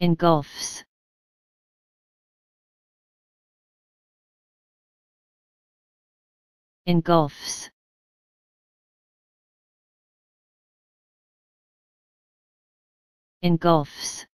engulfs engulfs engulfs